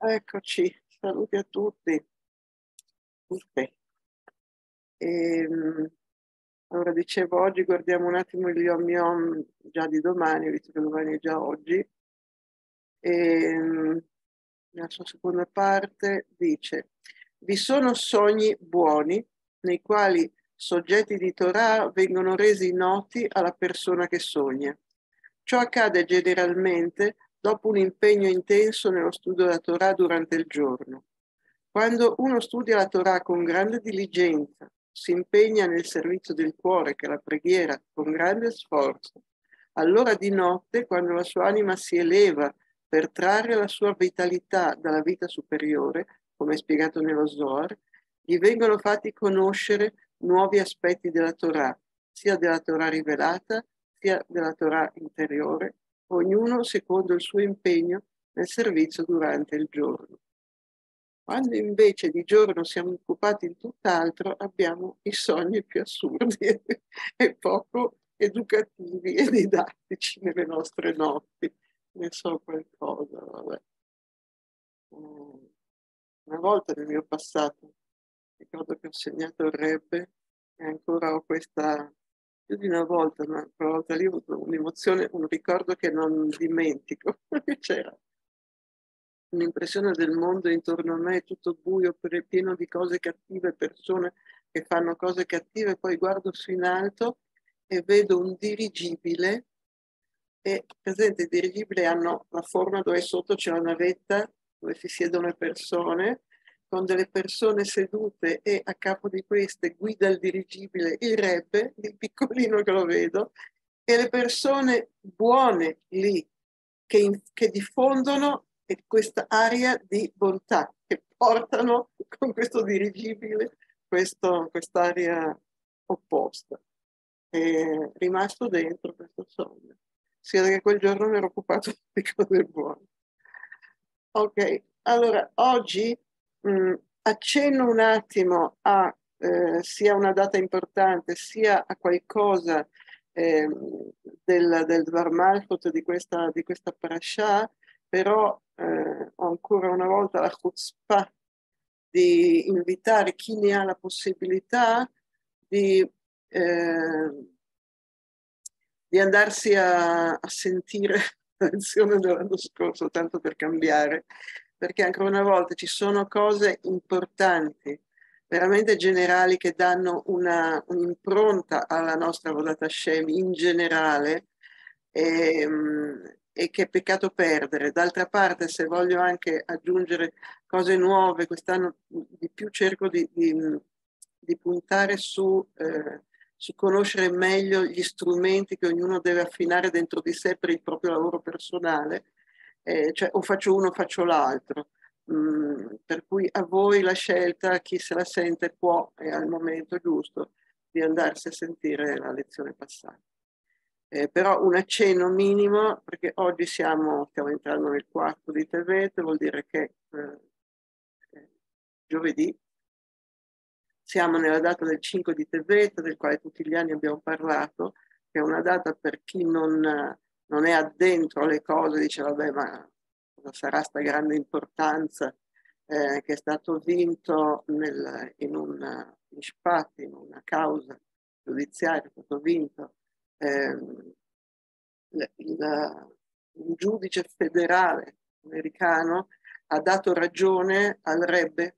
Eccoci, saluti a tutti. Tutte. Ehm, allora, dicevo, oggi guardiamo un attimo il Yom Yom già di domani, visto che domani è già oggi. E, ehm, la sua seconda parte dice, vi sono sogni buoni nei quali soggetti di Torah vengono resi noti alla persona che sogna. Ciò accade generalmente dopo un impegno intenso nello studio della Torah durante il giorno. Quando uno studia la Torah con grande diligenza, si impegna nel servizio del cuore, che è la preghiera, con grande sforzo, allora di notte, quando la sua anima si eleva per trarre la sua vitalità dalla vita superiore, come spiegato nello Zohar, gli vengono fatti conoscere nuovi aspetti della Torah, sia della Torah rivelata, sia della Torah interiore, ognuno secondo il suo impegno nel servizio durante il giorno. Quando invece di giorno siamo occupati in tutt'altro, abbiamo i sogni più assurdi e poco educativi e didattici nelle nostre notti. Ne so qualcosa, vabbè. Mm, una volta nel mio passato, ricordo che ho segnato il Rebbe e ancora ho questa più di una volta, ma una volta lì ho avuto un'emozione, un ricordo che non dimentico. C'era un'impressione del mondo intorno a me, tutto buio, pieno di cose cattive, persone che fanno cose cattive, poi guardo su in alto e vedo un dirigibile e presente i dirigibili hanno la forma dove sotto c'è una navetta dove si siedono le persone con delle persone sedute e a capo di queste guida il dirigibile il rebbe, il piccolino che lo vedo, e le persone buone lì che, in, che diffondono questa aria di bontà, che portano con questo dirigibile questo, quest'aria opposta. È rimasto dentro questo sogno. Sia che quel giorno mi ero occupato di cose buone. Ok, allora oggi mh, mm, accenno un attimo a eh, sia una data importante sia a qualcosa eh, del, del Varmalchut di questa, di questa parasha, però eh, ho ancora una volta la chutzpah di invitare chi ne ha la possibilità di, eh, di andarsi a, a sentire la lezione dell'anno scorso, tanto per cambiare, perché ancora una volta ci sono cose importanti, veramente generali, che danno una, un'impronta alla nostra Vodat Hashem in generale e, ehm, e che è peccato perdere. D'altra parte, se voglio anche aggiungere cose nuove, quest'anno di più cerco di, di, di puntare su... Eh, su conoscere meglio gli strumenti che ognuno deve affinare dentro di sé per il proprio lavoro personale eh, cioè o faccio uno o faccio l'altro. Mm, per cui a voi la scelta, chi se la sente può, è al momento giusto, di andarsi a sentire la lezione passata. Eh, però un accenno minimo, perché oggi siamo, stiamo entrando nel quarto di Tevet, vuol dire che eh, eh giovedì siamo nella data del 5 di Tevet, del quale tutti gli anni abbiamo parlato, che è una data per chi non non è addentro alle cose, dice vabbè ma cosa sarà sta grande importanza eh, che è stato vinto nel, in un in in una causa giudiziaria, è stato vinto eh, il, il, un giudice federale americano ha dato ragione al Rebbe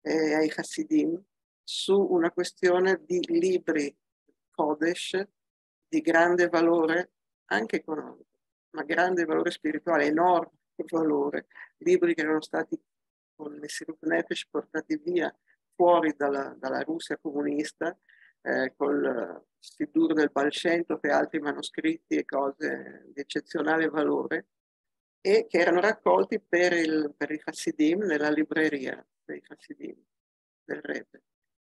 e ai Hasidim su una questione di libri Kodesh di grande valore anche economico, ma grande valore spirituale, enorme valore, libri che erano stati con Messirut Nefesh portati via fuori dalla, dalla Russia comunista, eh, col Sidur del Balcento e altri manoscritti e cose di eccezionale valore, e che erano raccolti per il, per il Hasidim nella libreria dei Hasidim del Rebbe.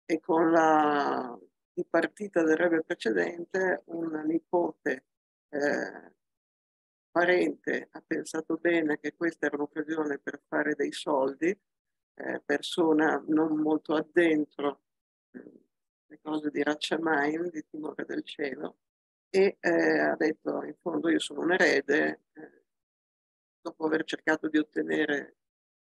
E con la dipartita del Rebbe precedente, un nipote eh, parente ha pensato bene che questa era un'occasione per fare dei soldi, eh, persona non molto addentro eh, le cose di Ratchamain, di Timore del Cielo, e eh, ha detto in fondo io sono un erede, eh, dopo aver cercato di ottenere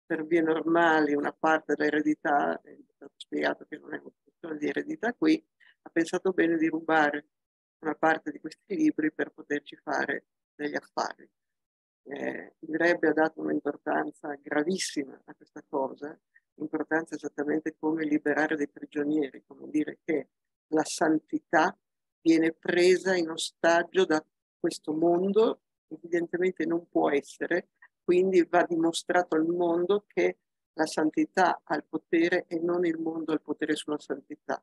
per vie normali una parte dell'eredità, è stato spiegato che non è una questione di eredità qui, ha pensato bene di rubare una parte di questi libri per poterci fare degli affari. Eh, il Rebbe ha dato un'importanza gravissima a questa cosa, importanza esattamente come liberare dei prigionieri, come dire che la santità viene presa in ostaggio da questo mondo, evidentemente non può essere, quindi va dimostrato al mondo che la santità ha il potere e non il mondo ha il potere sulla santità.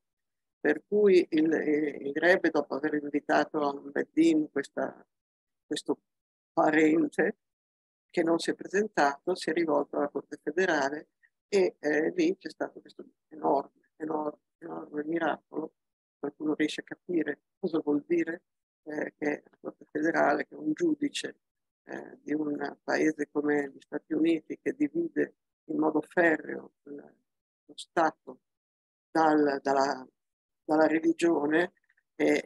Per cui il, eh, il Rebbe, dopo aver invitato a un Beddin questa, questo parente che non si è presentato, si è rivolto alla Corte federale e eh, lì c'è stato questo enorme, enorme, enorme miracolo. Qualcuno riesce a capire cosa vuol dire eh, che la Corte federale, che un giudice eh, di un paese come gli Stati Uniti che divide in modo ferreo lo Stato dal, dalla, dalla religione, eh,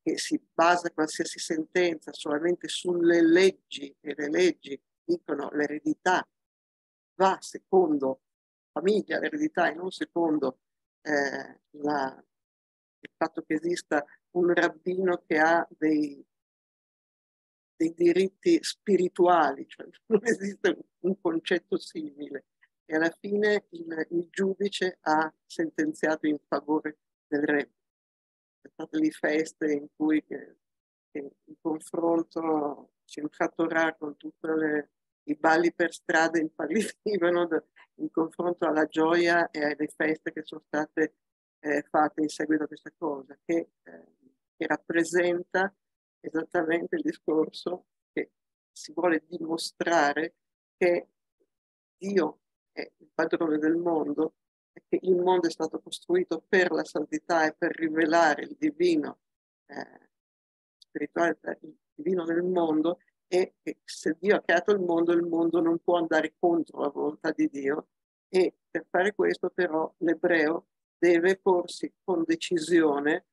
che si basa qualsiasi sentenza solamente sulle leggi e le leggi dicono l'eredità va secondo famiglia, l'eredità e non secondo eh, la, il fatto che esista un rabbino che ha dei, dei diritti spirituali, cioè non esiste un concetto simile. E alla fine il, il giudice ha sentenziato in favore del re state lì feste in cui che, che il confronto Simchat Torah con tutti i balli per strada impallidivano in confronto alla gioia e alle feste che sono state eh, fatte in seguito a questa cosa, che, eh, che rappresenta esattamente il discorso che si vuole dimostrare che Dio è il padrone del mondo che il mondo è stato costruito per la santità e per rivelare il divino eh, spirituale, il divino nel mondo e che se Dio ha creato il mondo, il mondo non può andare contro la volontà di Dio e per fare questo però l'ebreo deve porsi con decisione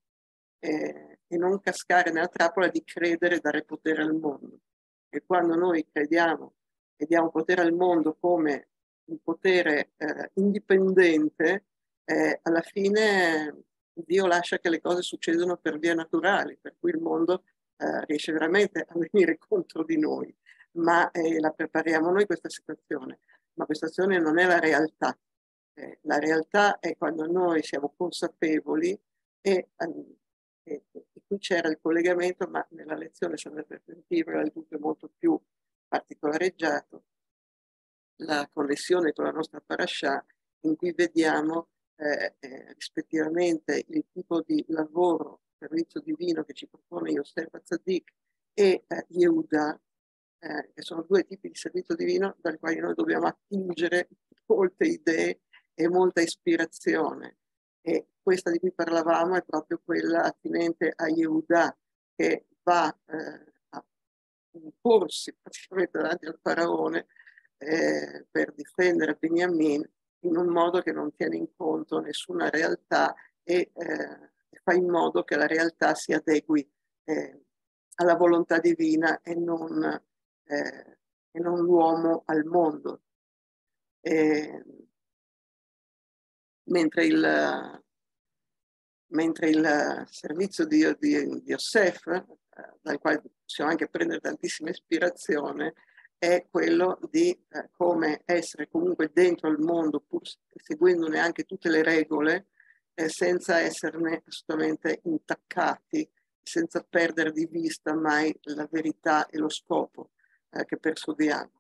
eh, e non cascare nella trappola di credere e dare potere al mondo. E quando noi crediamo e diamo potere al mondo come un potere eh, indipendente, eh, alla fine Dio lascia che le cose succedano per vie naturali, per cui il mondo eh, riesce veramente a venire contro di noi, ma eh, la prepariamo noi questa situazione, ma questa situazione non è la realtà. Eh, la realtà è quando noi siamo consapevoli e, ehm, e, e qui c'era il collegamento, ma nella lezione se andate attentivi era il tutto molto più particolareggiato, la connessione con la nostra parasha in cui vediamo eh, eh, rispettivamente il tipo di lavoro, servizio divino che ci propone Yosef Azzadik e eh, Yehuda, eh, che sono due tipi di servizio divino dal quale noi dobbiamo attingere molte idee e molta ispirazione. E questa di cui parlavamo è proprio quella attinente a Yehuda, che va eh, a imporsi praticamente davanti al faraone eh, per difendere Beniamin in un modo che non tiene in conto nessuna realtà e eh, fa in modo che la realtà si adegui eh, alla volontà divina e non, eh, e non l'uomo al mondo. mentre il, mentre il servizio di, di, di Yosef, eh, dal quale possiamo anche prendere tantissima ispirazione, è quello di eh, come essere comunque dentro il mondo, pur seguendone anche tutte le regole, eh, senza esserne assolutamente intaccati, senza perdere di vista mai la verità e lo scopo eh, che persuadiamo.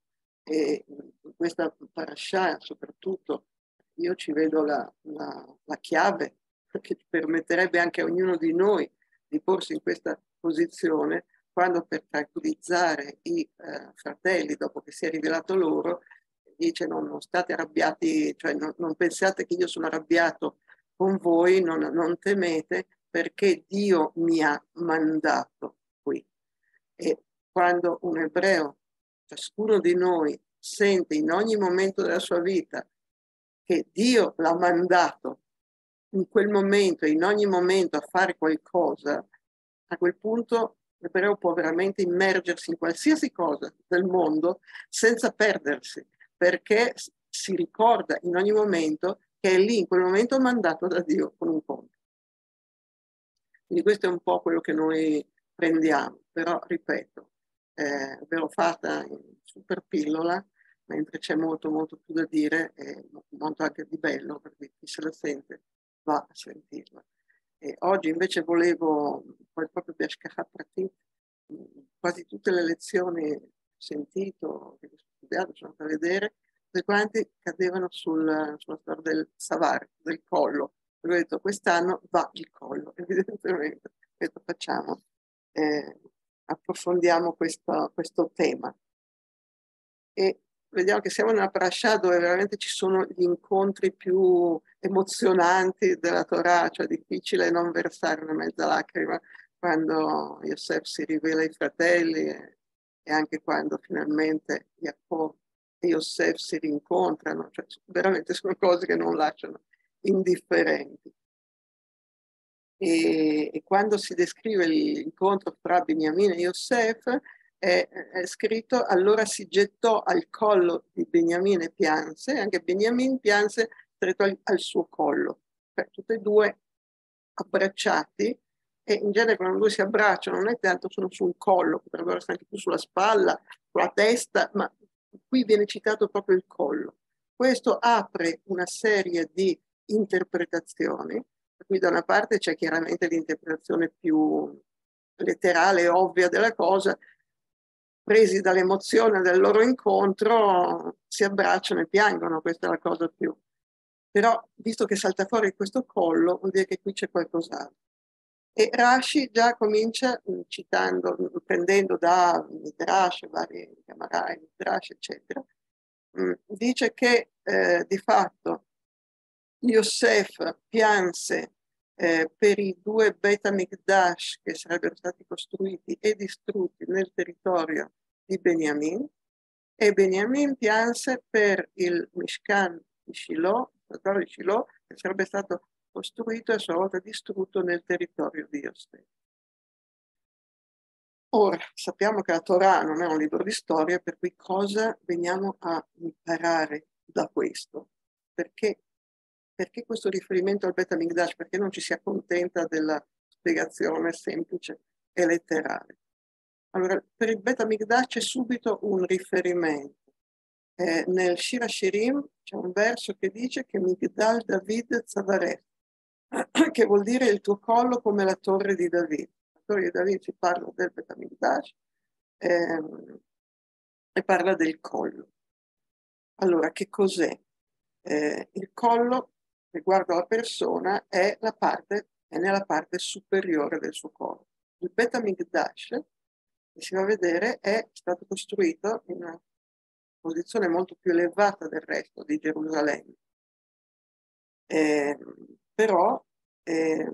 E in questa parasha, soprattutto, io ci vedo la, la, la chiave che permetterebbe anche a ognuno di noi di porsi in questa posizione quando per tranquillizzare i eh, fratelli, dopo che si è rivelato loro, dice non, non state arrabbiati, cioè non, non, pensiate che io sono arrabbiato con voi, non, non temete perché Dio mi ha mandato qui. E quando un ebreo, ciascuno di noi, sente in ogni momento della sua vita che Dio l'ha mandato in quel momento in ogni momento a fare qualcosa, a quel punto l'ebreo può veramente immergersi in qualsiasi cosa del mondo senza perdersi, perché si ricorda in ogni momento che è lì in quel momento mandato da Dio con un conto. Quindi questo è un po' quello che noi prendiamo, però ripeto, eh, ve l'ho fatta in super pillola, mentre c'è molto molto più da dire e molto anche di bello, perché chi se la sente va a sentirla. E oggi invece volevo, poi proprio scappare quasi tutte le lezioni ho sentito, che ho studiato, sono andata a vedere, tutte quanti cadevano sul, sulla storia del Savar, del collo. E ho detto, quest'anno va il collo, evidentemente. Questo facciamo, eh, approfondiamo questo, questo tema. E vediamo che siamo una parasha dove veramente ci sono gli incontri più emozionanti della Torah, cioè difficile non versare una mezza lacrima quando Yosef si rivela ai fratelli e, e anche quando finalmente Jacob e Yosef si rincontrano, cioè veramente sono cose che non lasciano indifferenti. E, e quando si descrive l'incontro tra Beniamino e Yosef, è, è, scritto allora si gettò al collo di Beniamino e pianse, anche Beniamino pianse stretto al, al suo collo, cioè tutti e due abbracciati e in genere quando due si abbracciano non è tanto sono sul collo, potrebbero essere anche più sulla spalla, sulla testa, ma qui viene citato proprio il collo. Questo apre una serie di interpretazioni, per cui da una parte c'è chiaramente l'interpretazione più letterale e ovvia della cosa, presi dall'emozione del loro incontro, si abbracciano e piangono, questa è la cosa più. Però, visto che salta fuori questo collo, vuol dire che qui c'è qualcos'altro. E Rashi già comincia mm, citando, prendendo da Midrash, vari Gamarai, Midrash, eccetera, mm, dice che eh, di fatto Yosef pianse eh, per i due Beta Mikdash che sarebbero stati costruiti e distrutti nel territorio di Beniamin e Beniamin pianse per il Mishkan di Shiloh, il di Shiloh, che sarebbe stato costruito e a sua volta distrutto nel territorio di Yosef. Ora, sappiamo che la Torah non è un libro di storia, per cui cosa veniamo a imparare da questo? Perché perché questo riferimento al Beta Migdash? Perché non ci si accontenta della spiegazione semplice e letterale? Allora, per il Beta Migdash c'è subito un riferimento. Eh, nel Shira Shirim c'è un verso che dice che Migdal David Zavaret, che vuol dire il tuo collo come la torre di David. La torre di David ci parla del Beta Migdash ehm, e parla del collo. Allora, che cos'è? Eh, il collo riguardo alla persona è, la parte, è nella parte superiore del suo corpo. Il Beta Migdash, che si va a vedere, è stato costruito in una posizione molto più elevata del resto di Gerusalemme. Eh, però eh,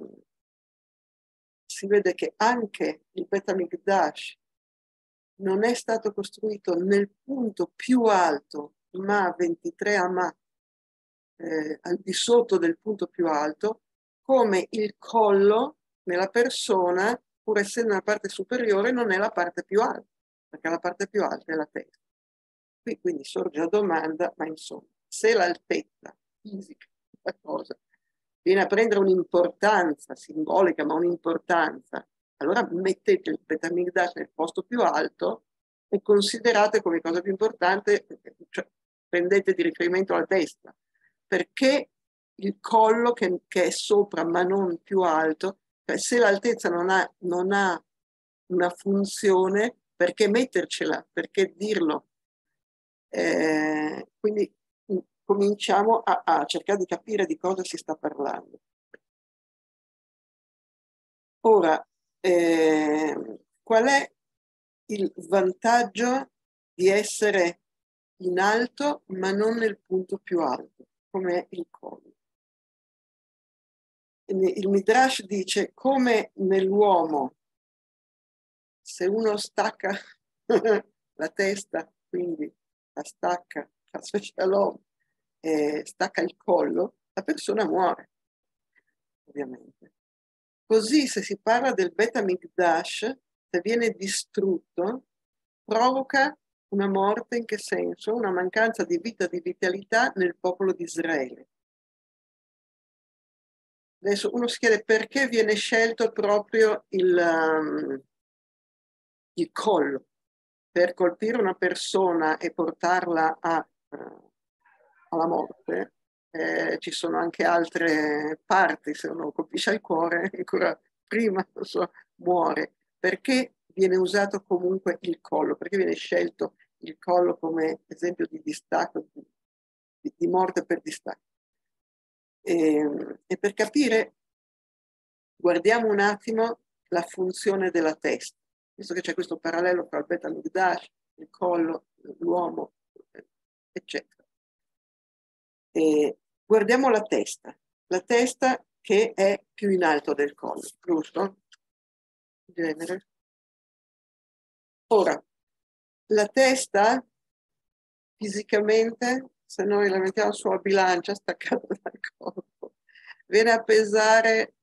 si vede che anche il Beta Migdash non è stato costruito nel punto più alto, ma 23 Amat, eh, al di sotto del punto più alto, come il collo nella persona, pur essendo una parte superiore, non è la parte più alta, perché la parte più alta è la testa. Qui quindi sorge la domanda, ma insomma, se l'altezza fisica della cosa viene a prendere un'importanza simbolica, ma un'importanza, allora mettete il betamigdash nel posto più alto e considerate come cosa più importante, cioè prendete di riferimento la testa, perché il collo che, che, è sopra ma non più alto, cioè se l'altezza non ha, non ha una funzione, perché mettercela, perché dirlo? Eh, quindi mm, cominciamo a, a, cercare di capire di cosa si sta parlando. Ora, eh, qual è il vantaggio di essere in alto ma non nel punto più alto? Come il collo. Il Midrash dice come nell'uomo, se uno stacca la testa, quindi la stacca, fa shalom, e stacca il collo, la persona muore, ovviamente. Così se si parla del Beta Mikdash, se viene distrutto, provoca Una morte in che senso? Una mancanza di vita, di vitalità nel popolo di Israele. Adesso uno si chiede perché viene scelto proprio il, um, il collo per colpire una persona e portarla a, uh, alla morte. Eh, ci sono anche altre parti, se uno colpisce il cuore, ancora prima so, muore. Perché viene usato comunque il collo? Perché viene scelto il collo come esempio di distacco, di, di morte per distacco? E, ehm, e per capire, guardiamo un attimo la funzione della testa, visto che c'è questo parallelo tra il beta migdash, il collo, l'uomo, eccetera. E guardiamo la testa, la testa che è più in alto del collo, giusto? Genere. Ora, la testa fisicamente, se noi la mettiamo sulla bilancia staccata dal corpo, viene a pesare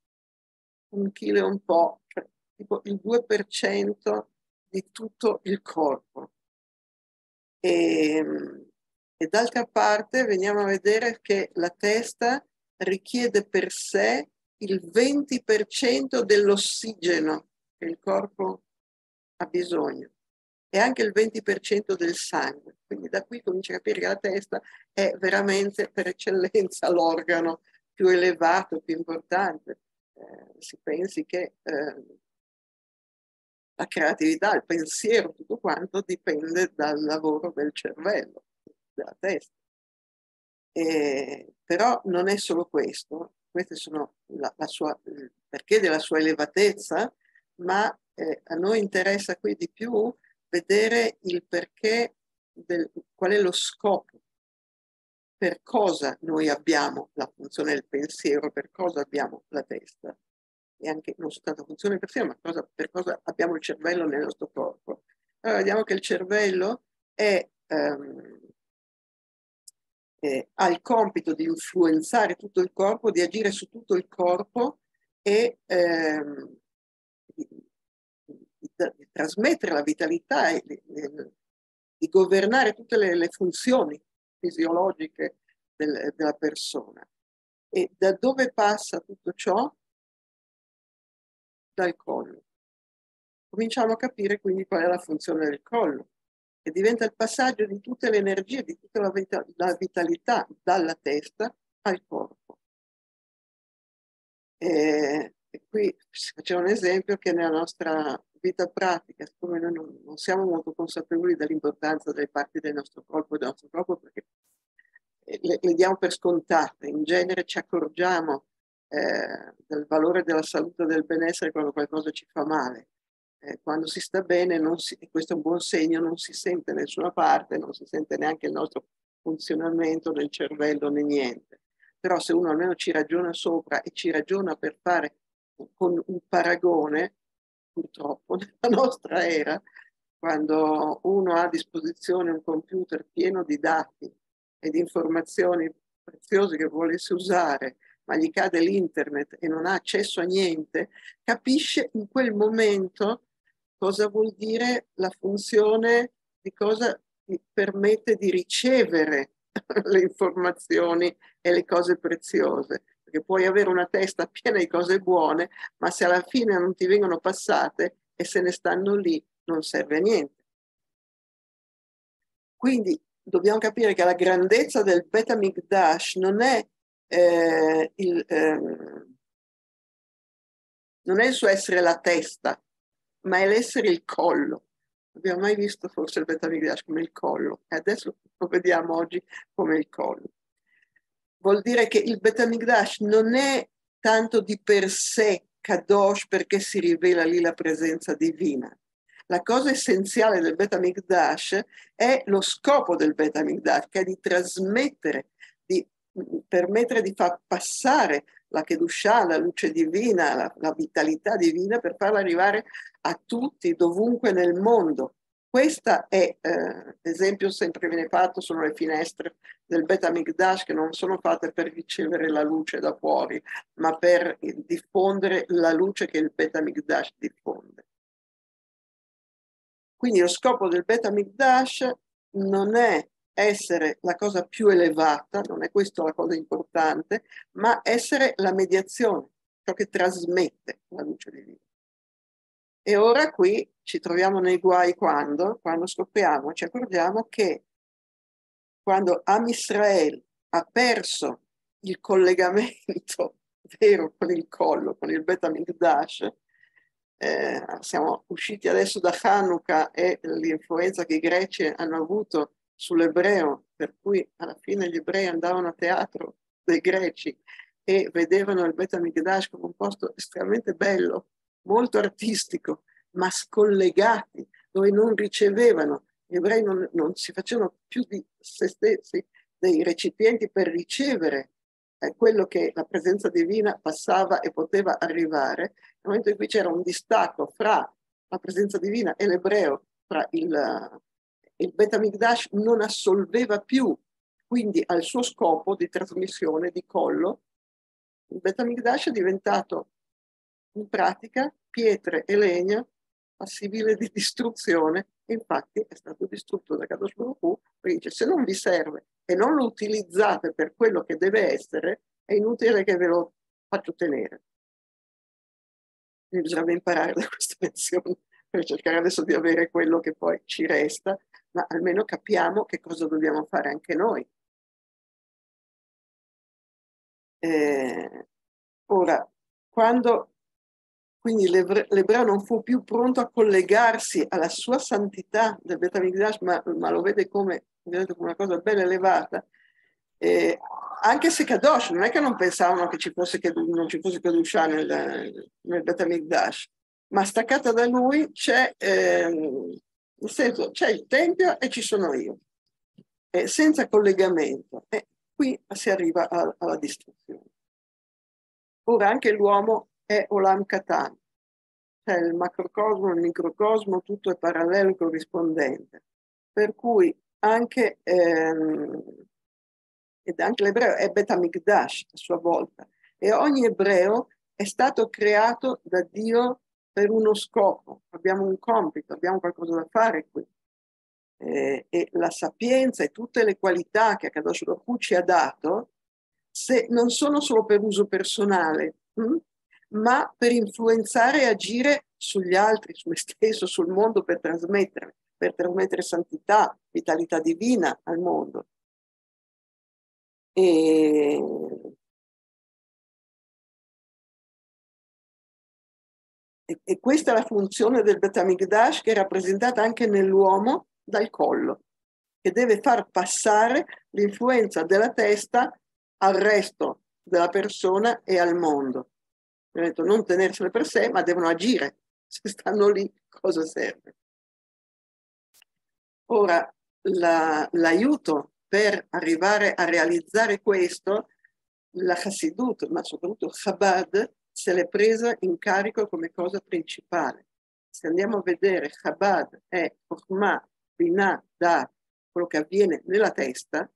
un chilo e un po', cioè tipo il 2% di tutto il corpo. E, e d'altra parte veniamo a vedere che la testa richiede per sé il 20% dell'ossigeno che il corpo ha bisogno e anche il 20% del sangue. Quindi da qui comincia a capire che la testa è veramente per eccellenza l'organo più elevato, più importante. Eh, si pensi che eh, la creatività, il pensiero, tutto quanto dipende dal lavoro del cervello, della testa. E, però non è solo questo, queste sono la, la sua, il perché della sua elevatezza, ma eh, a noi interessa qui di più vedere il perché, del, qual è lo scopo, per cosa noi abbiamo la funzione del pensiero, per cosa abbiamo la testa e anche non soltanto funzione del pensiero, ma cosa, per cosa abbiamo il cervello nel nostro corpo. Allora vediamo che il cervello è, um, eh, ha il compito di influenzare tutto il corpo, di agire su tutto il corpo e ehm, di trasmettere la vitalità e di, governare tutte le, le funzioni fisiologiche del, della persona. E da dove passa tutto ciò? Dal collo. Cominciamo a capire quindi qual è la funzione del collo, che diventa il passaggio di tutte le energie, di tutta la, vita, la vitalità dalla testa al corpo. E, e qui faceva un esempio che nella nostra vita pratica, siccome noi non, non siamo molto consapevoli dell'importanza delle parti del nostro corpo e del nostro corpo, perché le, le diamo per scontate, in genere ci accorgiamo eh, del valore della salute e del benessere quando qualcosa ci fa male. Eh, quando si sta bene, si, e questo è un buon segno, non si sente nessuna parte, non si sente neanche il nostro funzionamento del cervello né niente. Però se uno almeno ci ragiona sopra e ci ragiona per fare con un paragone, purtroppo nella nostra era, quando uno ha a disposizione un computer pieno di dati e di informazioni preziose che volesse usare, ma gli cade l'internet e non ha accesso a niente, capisce in quel momento cosa vuol dire la funzione di cosa gli permette di ricevere le informazioni e le cose preziose perché puoi avere una testa piena di cose buone, ma se alla fine non ti vengono passate e se ne stanno lì, non serve a niente. Quindi dobbiamo capire che la grandezza del Beta Migdash non è, eh, il, eh, non è il suo essere la testa, ma è l'essere il collo. Abbiamo mai visto forse il Beta Migdash come il collo e adesso lo vediamo oggi come il collo vuol dire che il Betamigdash non è tanto di per sé Kadosh perché si rivela lì la presenza divina. La cosa essenziale del Betamigdash è lo scopo del Betamigdash, che è di trasmettere, di permettere di far passare la Kedushah, la luce divina, la, la vitalità divina per farla arrivare a tutti, dovunque nel mondo. Questo è, eh, esempio sempre viene fatto, sono le finestre del Beta Migdash che non sono fatte per ricevere la luce da fuori, ma per diffondere la luce che il Beta Migdash diffonde. Quindi lo scopo del Beta Migdash non è essere la cosa più elevata, non è questa la cosa importante, ma essere la mediazione, ciò che trasmette la luce divina. E ora qui ci troviamo nei guai quando? Quando scopriamo, ci accorgiamo che quando Am Israel ha perso il collegamento vero con il collo, con il Bet Amikdash, eh, siamo usciti adesso da Hanukkah e l'influenza che i greci hanno avuto sull'ebreo, per cui alla fine gli ebrei andavano a teatro dei greci e vedevano il Bet Amikdash come un posto estremamente bello, molto artistico, ma scollegati, dove non ricevevano, gli ebrei non, non si facevano più di se stessi dei recipienti per ricevere eh, quello che la presenza divina passava e poteva arrivare, nel momento in cui c'era un distacco fra la presenza divina e l'ebreo, fra il, il Betamigdash non assolveva più quindi al suo scopo di trasmissione di collo. Il Betamigdash è diventato in pratica pietre e legna passibile di distruzione infatti è stato distrutto da Kadosh Baruch perché dice se non vi serve e non lo utilizzate per quello che deve essere è inutile che ve lo faccio tenere. Quindi bisogna imparare da questa lezione per cercare adesso di avere quello che poi ci resta, ma almeno capiamo che cosa dobbiamo fare anche noi. Eh, ora, quando quindi l'ebreo non fu più pronto a collegarsi alla sua santità del Betamigdash, ma, ma lo vede come, come, una cosa bella elevata. Eh, anche se Kadosh, non è che non pensavano che ci fosse, che non ci fosse Kadusha nel, nel Betamigdash, ma staccata da lui c'è, eh, senso, c'è il Tempio e ci sono io, eh, senza collegamento. E qui si arriva a, alla distruzione. Ora anche l'uomo è Olam Katan, cioè il macrocosmo, il microcosmo, tutto è parallelo e corrispondente. Per cui anche, ehm, ed anche l'ebreo è Betamikdash a sua volta, e ogni ebreo è stato creato da Dio per uno scopo, abbiamo un compito, abbiamo qualcosa da fare qui. Eh, e la sapienza e tutte le qualità che Akadosh Baruch ci ha dato, se non sono solo per uso personale, hm? Ma per influenzare e agire sugli altri, su me stesso, sul mondo, per trasmettere, per trasmettere santità, vitalità divina al mondo. E... e, questa è la funzione del Betamigdash che è rappresentata anche nell'uomo dal collo, che deve far passare l'influenza della testa al resto della persona e al mondo detto non tenersele per sé, ma devono agire. Se stanno lì, cosa serve? Ora, la, l'aiuto per arrivare a realizzare questo, la Chassidut, ma soprattutto Chabad, se l'è presa in carico come cosa principale. Se andiamo a vedere, Chabad è Chokhmah, Binah, Da, quello che avviene nella testa,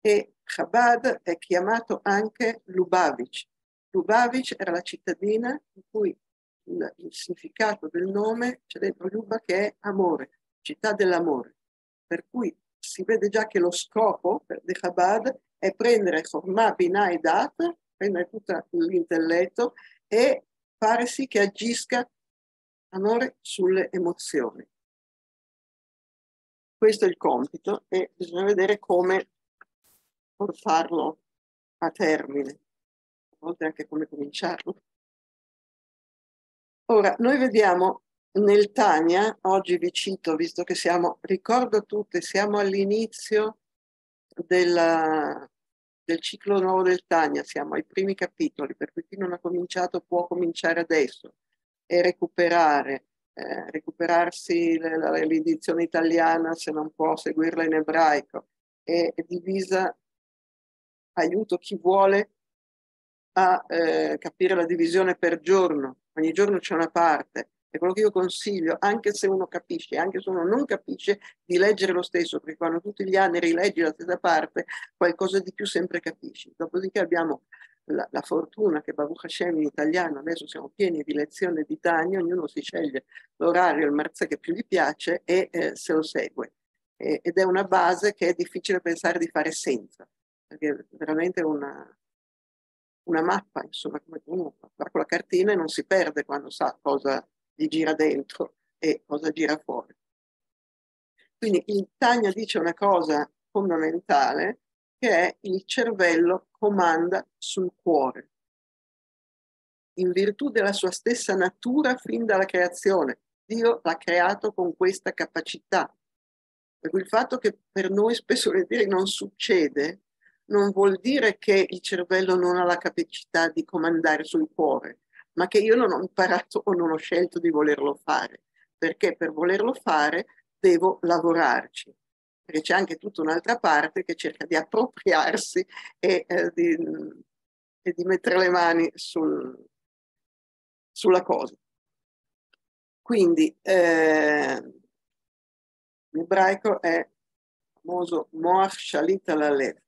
e Chabad è chiamato anche Lubavitch, Lubavitch era la cittadina in cui il, il significato del nome c'è dentro Luba che è amore, città dell'amore. Per cui si vede già che lo scopo di Chabad è prendere Chorma, Binah e Dat, prendere tutto l'intelletto e fare sì che agisca amore sulle emozioni. Questo è il compito e bisogna vedere come portarlo a termine volte anche come cominciarlo. Ora, noi vediamo nel Tania, oggi vi cito, visto che siamo, ricordo tutte, siamo all'inizio della, del ciclo nuovo del Tania, siamo ai primi capitoli, per cui chi non ha cominciato può cominciare adesso e recuperare, eh, recuperarsi l'edizione italiana se non può seguirla in ebraico. È divisa, aiuto chi vuole a eh, capire la divisione per giorno, ogni giorno c'è una parte. E quello che io consiglio, anche se uno capisce, anche se uno non capisce, di leggere lo stesso, perché quando tutti gli anni rileggi la stessa parte, qualcosa di più sempre capisci. Dopodiché abbiamo la, la fortuna che Baruch Hashem in italiano, adesso siamo pieni di lezioni di Tania, ognuno si sceglie l'orario, il marzè che più gli piace e eh, se lo segue. eh, ed è una base che è difficile pensare di fare senza, perché è veramente una, una mappa, insomma, come uno fa con la cartina e non si perde quando sa cosa gli gira dentro e cosa gira fuori. Quindi il Tania dice una cosa fondamentale che è il cervello comanda sul cuore. In virtù della sua stessa natura fin dalla creazione. Dio l'ha creato con questa capacità. Per cui il fatto che per noi spesso non succede non vuol dire che il cervello non ha la capacità di comandare sul cuore, ma che io non ho imparato o non ho scelto di volerlo fare, perché per volerlo fare devo lavorarci, perché c'è anche tutta un'altra parte che cerca di appropriarsi e, eh, di, e di, mettere le mani sul, sulla cosa. Quindi eh, l'ebraico è famoso Moach Shalit al e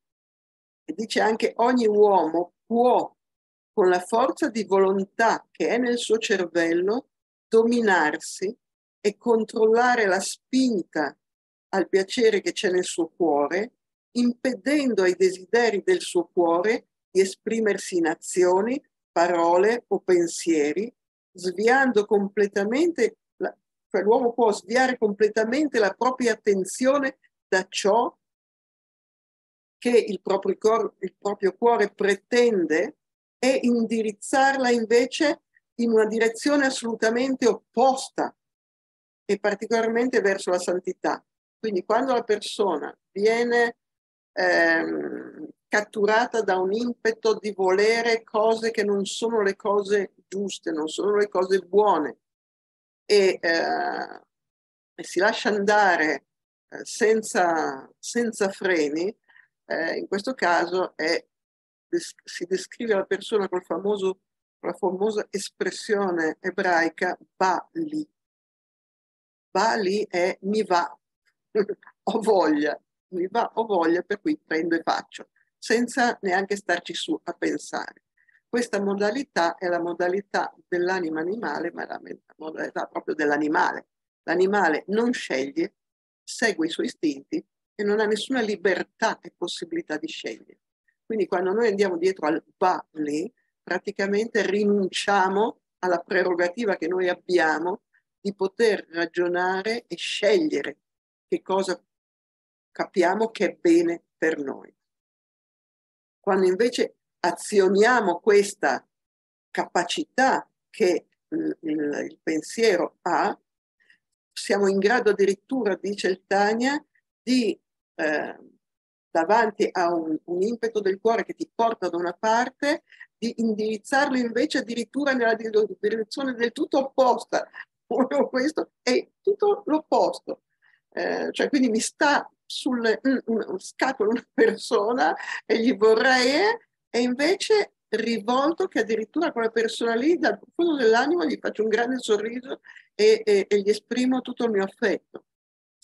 dice anche ogni uomo può con la forza di volontà che è nel suo cervello dominarsi e controllare la spinta al piacere che c'è nel suo cuore, impedendo ai desideri del suo cuore di esprimersi in azioni, parole o pensieri, sviando completamente, la, cioè l'uomo può sviare completamente la propria attenzione da ciò che il proprio, cuore, il proprio cuore pretende e indirizzarla invece in una direzione assolutamente opposta e particolarmente verso la santità. Quindi quando la persona viene ehm, catturata da un impeto di volere cose che non sono le cose giuste, non sono le cose buone e, eh, e si lascia andare eh, senza, senza freni, eh, in questo caso è, si descrive la persona col famoso, con la famosa espressione ebraica Bali. Bali è mi va, ho voglia, mi va, ho voglia, per cui prendo e faccio, senza neanche starci su a pensare. Questa modalità è la modalità dell'anima animale, ma la modalità proprio dell'animale. L'animale non sceglie, segue i suoi istinti e non ha nessuna libertà e possibilità di scegliere. Quindi quando noi andiamo dietro al Bali, praticamente rinunciamo alla prerogativa che noi abbiamo di poter ragionare e scegliere che cosa capiamo che è bene per noi. Quando invece azioniamo questa capacità che il, il, il pensiero ha, siamo in grado addirittura, dice il Tania, di eh, davanti a un, un, impeto del cuore che ti porta da una parte, di indirizzarlo invece addirittura nella direzione del tutto opposta. Questo è tutto l'opposto. Eh, cioè, quindi mi sta sulle mm, scatola una persona e gli vorrei e invece rivolto che addirittura quella persona lì dal profondo dell'animo gli faccio un grande sorriso e, e, e gli esprimo tutto il mio affetto.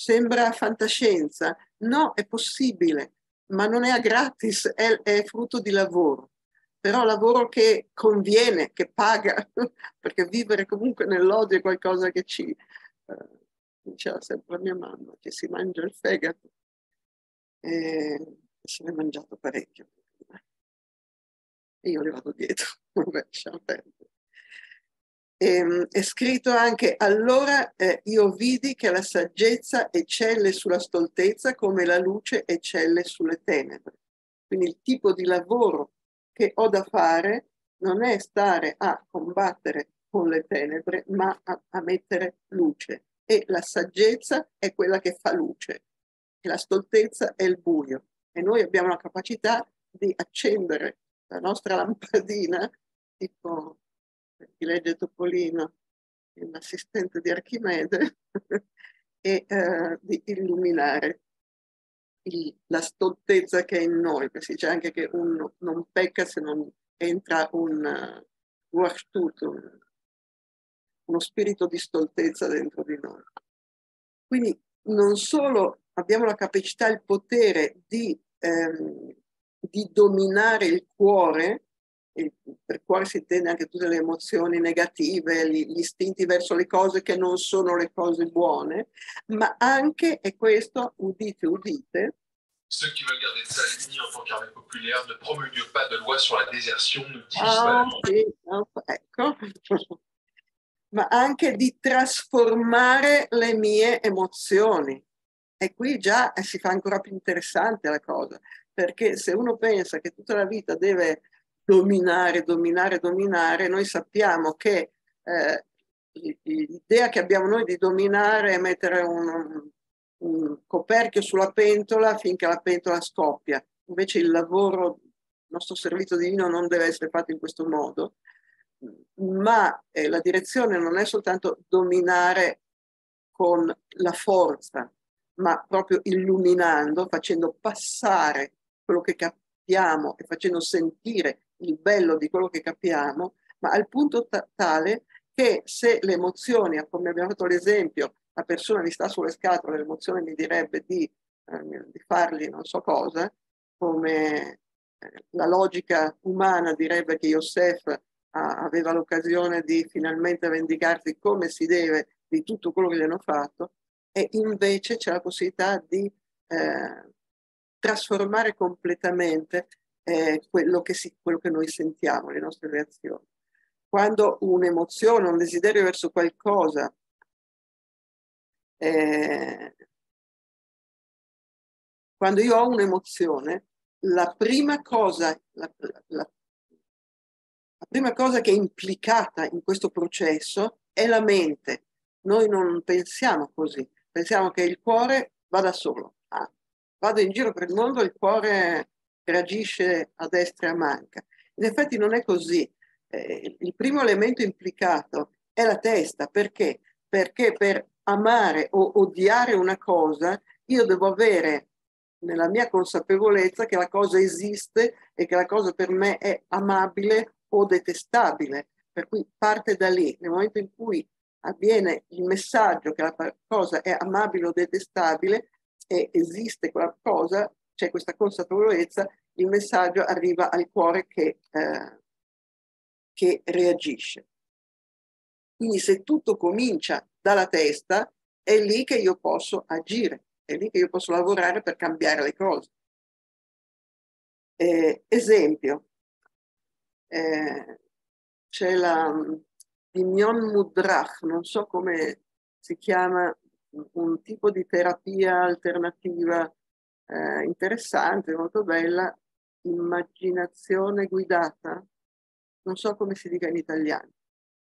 Sembra fantascienza, no, è possibile, ma non è a gratis, è, è frutto di lavoro. Però lavoro che conviene, che paga, perché vivere comunque nell'odio è qualcosa che ci, eh, diceva sempre mia mamma, che si mangia il fegato. E se ne è mangiato parecchio. E io le vado dietro, vabbè, lasciamo perdere. Ehm, è scritto anche, allora eh, io vidi che la saggezza eccelle sulla stoltezza come la luce eccelle sulle tenebre. Quindi il tipo di lavoro che ho da fare non è stare a combattere con le tenebre, ma a, a mettere luce. E la saggezza è quella che fa luce, e la stoltezza è il buio. E noi abbiamo la capacità di accendere la nostra lampadina, tipo chi legge Topolino, l'assistente di Archimede, e eh, di illuminare il, la stoltezza che è in noi, perché si dice anche che uno non pecca se non entra un uh, un, uno spirito di stoltezza dentro di noi. Quindi non solo abbiamo la capacità, il potere di, ehm, di dominare il cuore, per cuore si intende anche tutte le emozioni negative, gli, gli istinti verso le cose che non sono le cose buone, ma anche, e questo udite, udite, Ceux qui veulent garder ça aligné en tant qu'armée populaire ne promulguent pas de loi sur la désertion, ne divisent pas no, ecco, ma anche di trasformare le mie emozioni. E qui già si fa ancora più interessante la cosa, perché se uno pensa che tutta la vita deve dominare, dominare, dominare, noi sappiamo che eh, l'idea che abbiamo noi di dominare è mettere un, un coperchio sulla pentola finché la pentola scoppia. Invece il lavoro, il nostro servizio divino non deve essere fatto in questo modo, ma eh, la direzione non è soltanto dominare con la forza, ma proprio illuminando, facendo passare quello che capiamo e facendo sentire il bello di quello che capiamo, ma al punto t- tale che se le emozioni, come abbiamo fatto l'esempio, la persona mi sta sulle scatole, l'emozione mi direbbe di, eh, di fargli non so cosa, come eh, la logica umana direbbe che Yosef aveva l'occasione di finalmente vendicarsi come si deve di tutto quello che gli hanno fatto, e invece c'è la possibilità di eh, trasformare completamente eh, quello, che si, quello che noi sentiamo, le nostre reazioni. Quando un'emozione, un desiderio verso qualcosa eh, quando io ho un'emozione, la prima cosa, la, la, la, prima cosa che è implicata in questo processo è la mente. Noi non pensiamo così, pensiamo che il cuore va da solo. Ah, vado in giro per il mondo, il cuore reagisce a destra e a manca. In effetti non è così. Eh, il primo elemento implicato è la testa. Perché? Perché per amare o odiare una cosa, io devo avere nella mia consapevolezza che la cosa esiste e che la cosa per me è amabile o detestabile. Per cui parte da lì, nel momento in cui avviene il messaggio che la cosa è amabile o detestabile e esiste quella cosa, c'è questa consapevolezza, il messaggio arriva al cuore che, eh, che reagisce. Quindi se tutto comincia dalla testa, è lì che io posso agire, è lì che io posso lavorare per cambiare le cose. Eh, esempio, eh, c'è la Dimyon Mudrach, non so come si chiama, un tipo di terapia alternativa eh, interessante, molto bella, immaginazione guidata, non so come si dica in italiano.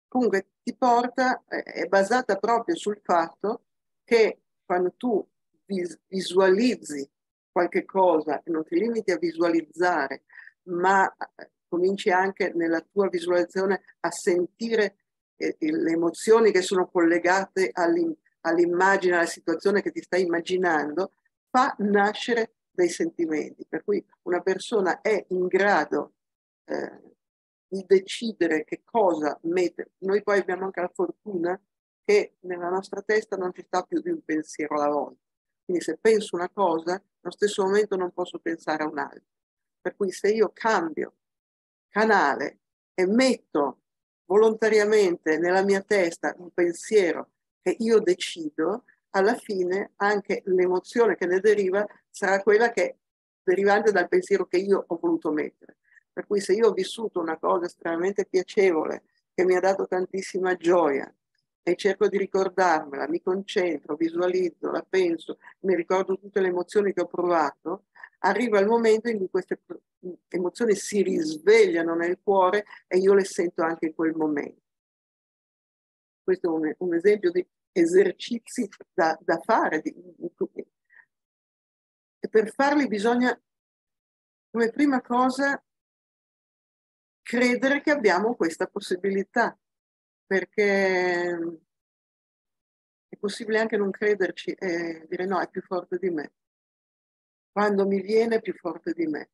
Comunque ti porta, eh, è basata proprio sul fatto che quando tu vis- visualizzi qualche cosa non ti limiti a visualizzare, ma eh, cominci anche nella tua visualizzazione a sentire eh, le emozioni che sono collegate all'im- all'immagine, alla situazione che ti stai immaginando, fa nascere dei sentimenti. Per cui una persona è in grado eh, di decidere che cosa mettere. Noi poi abbiamo anche la fortuna che nella nostra testa non ci sta più di un pensiero alla volta. Quindi se penso una cosa, allo stesso momento non posso pensare a un'altra. Per cui se io cambio canale e metto volontariamente nella mia testa un pensiero che io decido, alla fine anche l'emozione che ne deriva sarà quella che derivante dal pensiero che io ho voluto mettere. Per cui se io ho vissuto una cosa estremamente piacevole, che mi ha dato tantissima gioia, e cerco di ricordarmela, mi concentro, visualizzo, la penso, mi ricordo tutte le emozioni che ho provato, arriva il momento in cui queste emozioni si risvegliano nel cuore e io le sento anche in quel momento. Questo è un, un esempio di esercizi da, da fare. E per farli bisogna, come prima cosa, credere che abbiamo questa possibilità, perché è possibile anche non crederci e dire no, è più forte di me. Quando mi viene è più forte di me.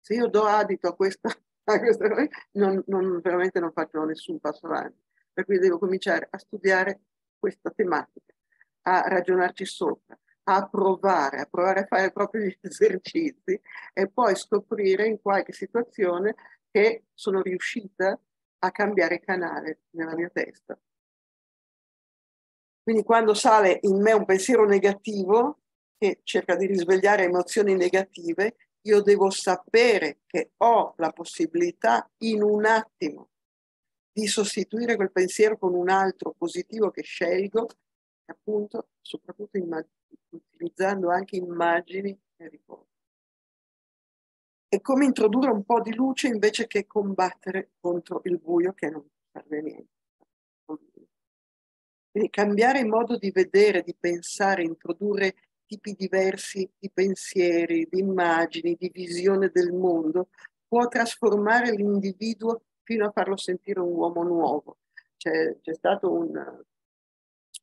Se io do adito a questa, a questa non, non, veramente non faccio nessun passo avanti. Per cui devo cominciare a studiare questa tematica, a ragionarci sopra, a provare, a provare a fare proprio gli esercizi e poi scoprire in qualche situazione che sono riuscita a cambiare canale nella mia testa. Quindi quando sale in me un pensiero negativo che cerca di risvegliare emozioni negative, io devo sapere che ho la possibilità in un attimo di sostituire quel pensiero con un altro positivo che scelgo, appunto, soprattutto utilizzando anche immagini e ricordi. È come introdurre un po' di luce invece che combattere contro il buio che non serve niente. Quindi cambiare modo di vedere, di pensare, introdurre tipi diversi di pensieri, di immagini, di visione del mondo, può trasformare l'individuo fino a farlo sentire un uomo nuovo. C'è, c'è stato un,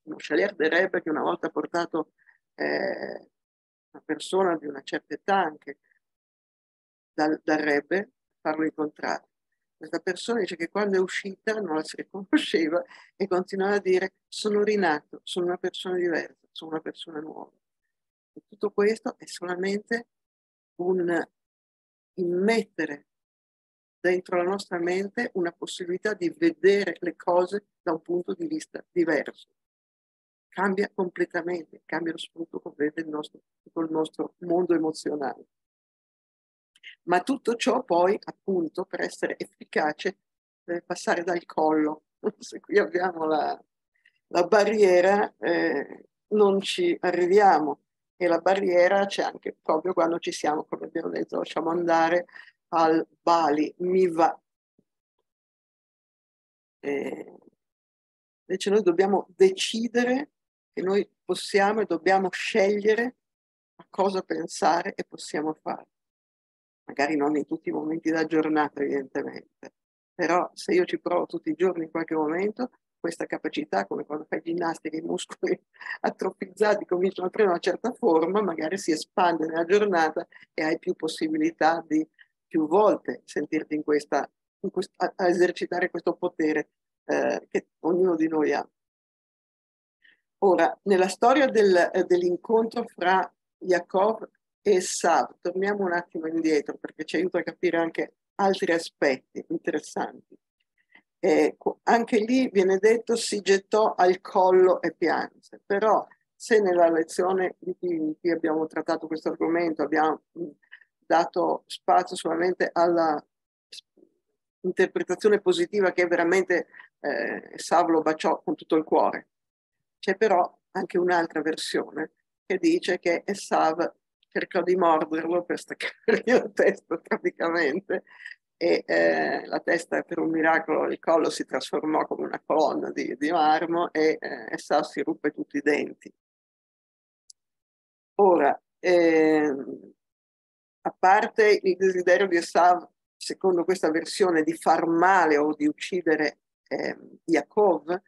uno Chalier de Rebbe che una volta ha portato eh, una persona di una certa età anche dal, dal Rebbe a farlo incontrare. Questa persona dice che quando è uscita non la si riconosceva e continuava a dire sono rinato, sono una persona diversa, sono una persona nuova. E tutto questo è solamente un immettere dentro la nostra mente una possibilità di vedere le cose da un punto di vista diverso. Cambia completamente, cambia lo spunto completo del nostro, il nostro mondo emozionale. Ma tutto ciò poi, appunto, per essere efficace, deve passare dal collo. Se qui abbiamo la, la barriera, eh, non ci arriviamo e la barriera c'è anche proprio quando ci siamo, come abbiamo detto, lasciamo andare al Bali, mi va. E invece noi dobbiamo decidere che noi possiamo e dobbiamo scegliere a cosa pensare e possiamo fare. Magari non in tutti i momenti della giornata, evidentemente, però se io ci provo tutti i giorni in qualche momento, questa capacità, come quando fai ginnastica, i muscoli atrofizzati cominciano a prendere una certa forma, magari si espande nella giornata e hai più possibilità di più volte sentirti in questa, in quest, a, a, esercitare questo potere eh, che ognuno di noi ha. Ora, nella storia del, eh, dell'incontro fra Yaakov e Sav, torniamo un attimo indietro perché ci aiuta a capire anche altri aspetti interessanti. Eh, anche lì viene detto si gettò al collo e pianse, però se nella lezione in cui abbiamo trattato questo argomento abbiamo dato spazio solamente alla interpretazione positiva che veramente eh, Sav lo baciò con tutto il cuore. C'è però anche un'altra versione che dice che Esav cercò di morderlo per staccargli la testa praticamente e eh, la testa per un miracolo, il collo si trasformò come una colonna di, di marmo e eh, Esav si ruppe tutti i denti. Ora, ehm, a parte il desiderio di Esav, secondo questa versione, di far male o di uccidere eh, Yaakov,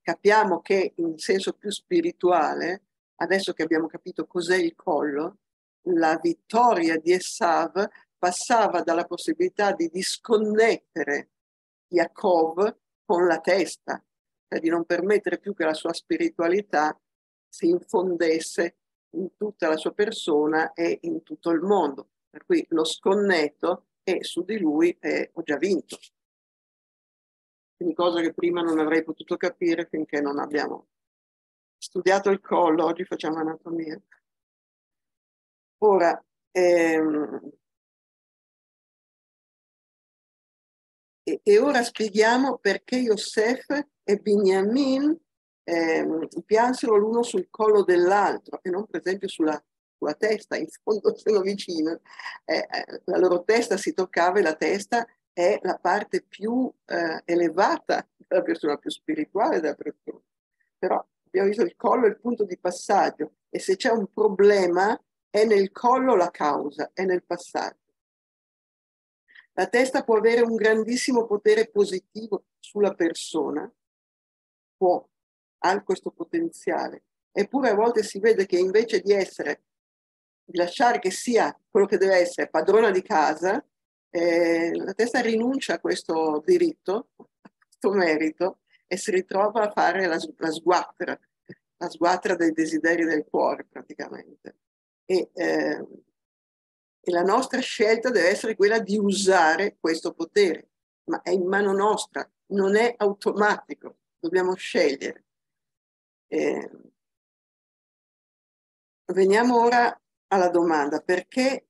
capiamo che in senso più spirituale, adesso che abbiamo capito cos'è il collo, la vittoria di Esav passava dalla possibilità di disconnettere Yaakov con la testa, cioè di non permettere più che la sua spiritualità si infondesse in tutta la sua persona e in tutto il mondo. Per cui lo sconnetto e su di lui eh, ho già vinto. Quindi cosa che prima non avrei potuto capire finché non abbiamo studiato il collo, oggi facciamo anatomia. Ora, ehm, e, e, ora spieghiamo perché Yosef e Binyamin ehm, piansero l'uno sul collo dell'altro e non per esempio sulla sulla testa, in fondo sono vicino, eh, eh, la loro testa si toccava e la testa è la parte più eh, elevata della persona, più spirituale della persona. Però abbiamo visto il collo è il punto di passaggio e se c'è un problema è nel collo la causa, è nel passaggio. La testa può avere un grandissimo potere positivo sulla persona, può, ha questo potenziale, eppure a volte si vede che invece di essere di lasciare che sia quello che deve essere padrona di casa, eh, la testa rinuncia a questo diritto, a questo merito e si ritrova a fare la, la sguatra, la sguatra dei desideri del cuore praticamente. E, eh, E la nostra scelta deve essere quella di usare questo potere, ma è in mano nostra, non è automatico, dobbiamo scegliere. Eh, veniamo ora alla domanda, perché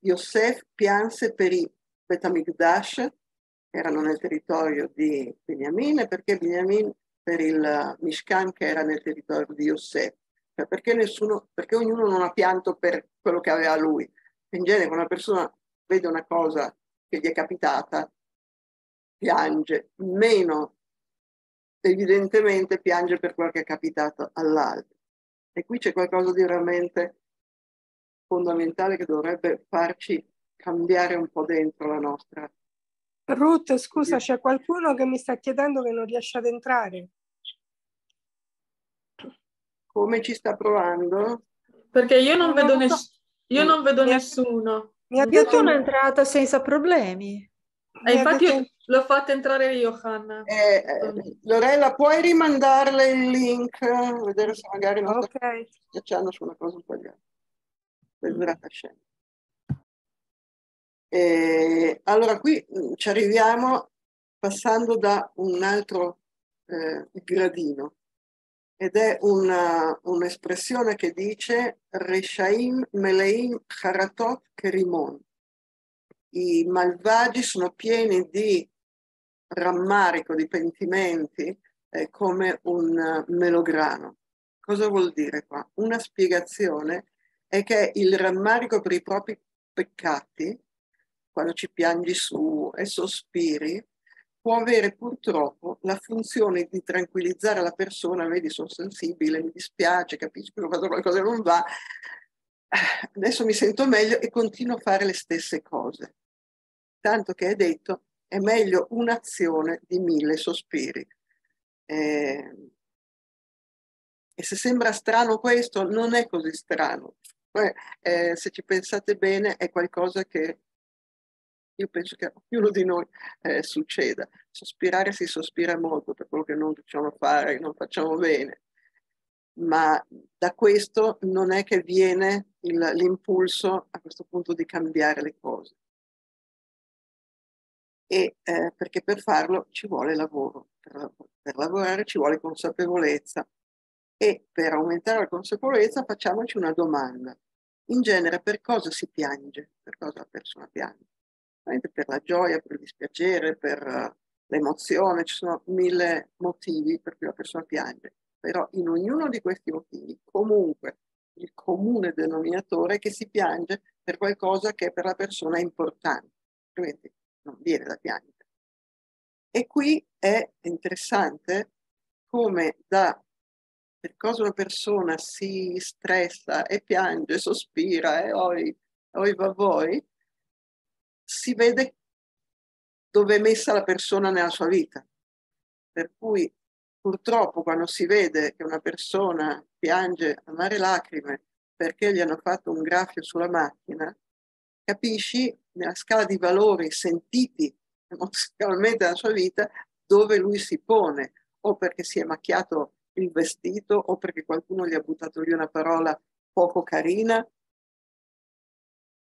Yosef pianse per i Betamigdash, che erano nel territorio di Beniamin, e perché Beniamin per il Mishkan, che era nel territorio di Yosef. Cioè perché, nessuno, perché ognuno non ha pianto per quello che aveva lui. In genere quando una persona vede una cosa che gli è capitata, piange, meno evidentemente piange per quello che è capitato all'altro. E qui c'è qualcosa di veramente fondamentale che dovrebbe farci cambiare un po' dentro la nostra. Ruth, scusa, c'è qualcuno che mi sta chiedendo che non riesce ad entrare. Come ci sta provando? Perché io non, non vedo, ness- io non vedo nessuno. Mi ha detto è entrata senza problemi. E infatti detto... l'ho fatta entrare io, Hanna. Eh, eh, Lorella, puoi rimandarle il link? Vedere se magari non okay. sta schiacciando su una cosa sbagliata. Scena. E, allora qui mm, ci arriviamo passando da un altro eh, gradino ed è una, un'espressione che dice Reshaim Meleim Haratot Kerimon. I malvagi sono pieni di rammarico, di pentimenti, eh, come un melograno. Cosa vuol dire qua? Una spiegazione è che il rammarico per i propri peccati, quando ci piangi su e sospiri, può avere purtroppo la funzione di tranquillizzare la persona, vedi sono sensibile, mi dispiace, capisco che ho fatto qualcosa che non va, adesso mi sento meglio e continuo a fare le stesse cose. Tanto che è detto, è meglio un'azione di mille sospiri. Eh, e se sembra strano questo, non è così strano eh, se ci pensate bene, è qualcosa che io penso che a ognuno di noi eh, succeda. Sospirare si sospira molto per quello che non riusciamo a fare, non facciamo bene, ma da questo non è che viene il, l'impulso a questo punto di cambiare le cose. E eh, perché per farlo ci vuole lavoro, per, per lavorare ci vuole consapevolezza, e per aumentare la consapevolezza facciamoci una domanda. In genere per cosa si piange? Per cosa la persona piange? Per la gioia, per il dispiacere, per uh, l'emozione, ci sono mille motivi per cui la persona piange. Però in ognuno di questi motivi, comunque, il comune denominatore è che si piange per qualcosa che per la persona è importante, altrimenti non viene da piangere. E qui è interessante come da per cosa una persona si stressa e piange, sospira e oi, oi va voi, si vede dove è messa la persona nella sua vita. Per cui purtroppo quando si vede che una persona piange a mare lacrime perché gli hanno fatto un graffio sulla macchina, capisci nella scala di valori sentiti emozionalmente nella sua vita dove lui si pone o perché si è macchiato il vestito o perché qualcuno gli ha buttato lì una parola poco carina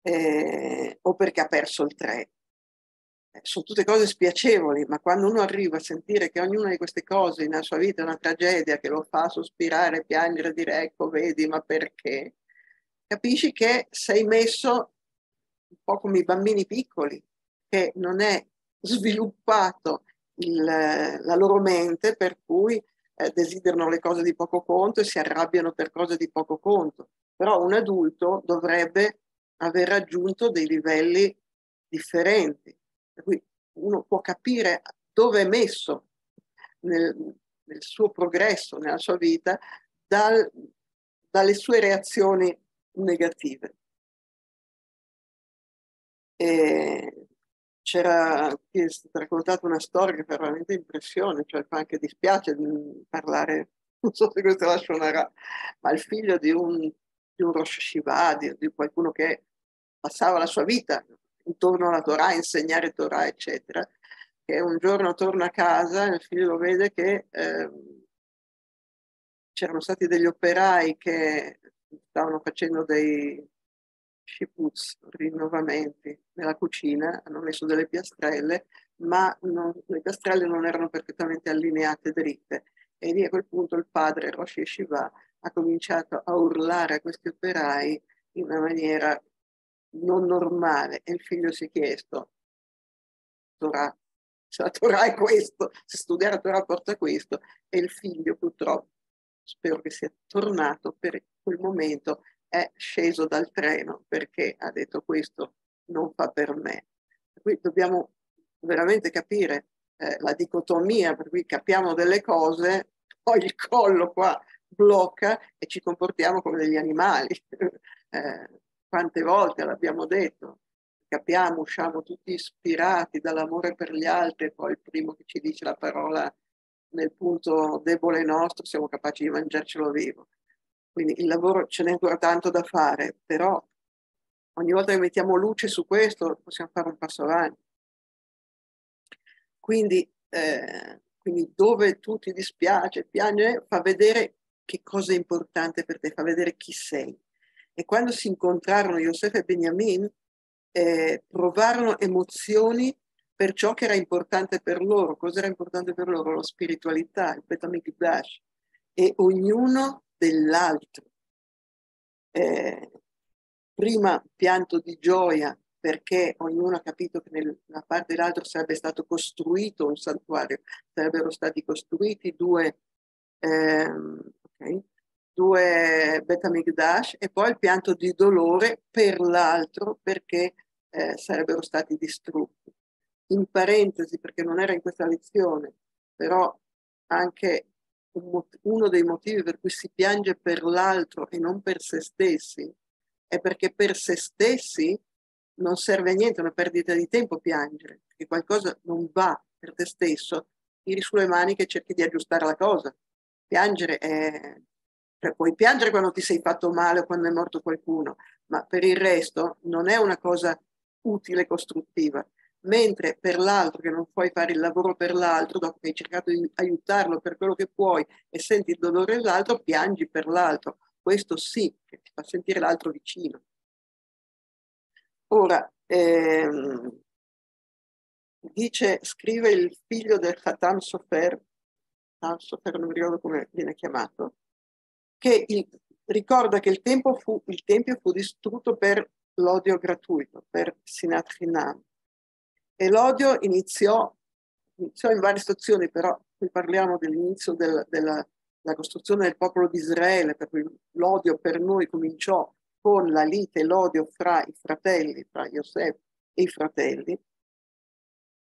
eh, o perché ha perso il treno. Eh, sono tutte cose spiacevoli, ma quando uno arriva a sentire che ognuna di queste cose nella sua vita è una tragedia che lo fa sospirare, piangere, dire ecco, vedi, ma perché? Capisci che sei messo un po' come i bambini piccoli, che non è sviluppato il, la loro mente per cui eh, desiderano le cose di poco conto e si arrabbiano per cose di poco conto. Però un adulto dovrebbe aver raggiunto dei livelli differenti. Per cui uno può capire dove è messo nel, nel suo progresso, nella sua vita, dal, dalle sue reazioni negative. E c'era è stata raccontata una storia che fa veramente impressione, cioè fa anche dispiace di parlare, non so se questo la suonerà, ma il figlio di un, di un Rosh Shiva, di, di, qualcuno che passava la sua vita intorno alla Torah, insegnare Torah, eccetera, che un giorno torna a casa e il figlio lo vede che eh, c'erano stati degli operai che stavano facendo dei, shipuz, rinnovamenti nella cucina, hanno messo delle piastrelle, ma non, le piastrelle non erano perfettamente allineate dritte. E lì a quel punto il padre Rosh Yeshiva ha cominciato a urlare a questi operai in una maniera non normale e il figlio si è chiesto, Torah, se la Torah è questo, se studiare la Torah porta questo, e il figlio purtroppo, spero che sia tornato per quel momento, è sceso dal treno perché ha detto questo non fa per me. Qui dobbiamo veramente capire eh, la dicotomia, per cui capiamo delle cose, poi il collo qua blocca e ci comportiamo come degli animali. eh, quante volte l'abbiamo detto, capiamo, usciamo tutti ispirati dall'amore per gli altri, poi il primo che ci dice la parola nel punto debole nostro siamo capaci di mangiarcelo vivo. Quindi il lavoro ce n'è ancora tanto da fare, però ogni volta che mettiamo luce su questo possiamo fare un passo avanti. Quindi, eh, quindi dove tu ti dispiace, piange, fa vedere che cosa è importante per te, fa vedere chi sei. E quando si incontrarono Yosef e Beniamin, eh, provarono emozioni per ciò che era importante per loro. Cosa era importante per loro? La spiritualità, il Betamikdash. E ognuno dell'altro. Eh, prima pianto di gioia perché ognuno ha capito che nella parte dell'altro sarebbe stato costruito un santuario, sarebbero stati costruiti due, ehm, okay, due Betamigdash e poi il pianto di dolore per l'altro perché eh, sarebbero stati distrutti. In parentesi, perché non era in questa lezione, però anche uno dei motivi per cui si piange per l'altro e non per se stessi è perché per se stessi non serve a niente, è una perdita di tempo piangere, perché qualcosa non va per te stesso, tiri sulle maniche e cerchi di aggiustare la cosa. Piangere è... Cioè, puoi piangere quando ti sei fatto male o quando è morto qualcuno, ma per il resto non è una cosa utile costruttiva mentre per l'altro che non puoi fare il lavoro per l'altro, dopo che hai cercato di aiutarlo per quello che puoi e senti il dolore dell'altro, piangi per l'altro. Questo sì, che ti fa sentire l'altro vicino. Ora, ehm, dice, scrive il figlio del Khatam Sofer, Khatam Sofer non mi ricordo come viene chiamato, che il, ricorda che il, fu, il Tempio fu distrutto per l'odio gratuito, per Sinat Hinam e l'odio iniziò, iniziò in varie situazioni, però qui parliamo dell'inizio del, della, della costruzione del popolo di Israele, per cui l'odio per noi cominciò con la lite, l'odio fra i fratelli, fra Yosef e i fratelli,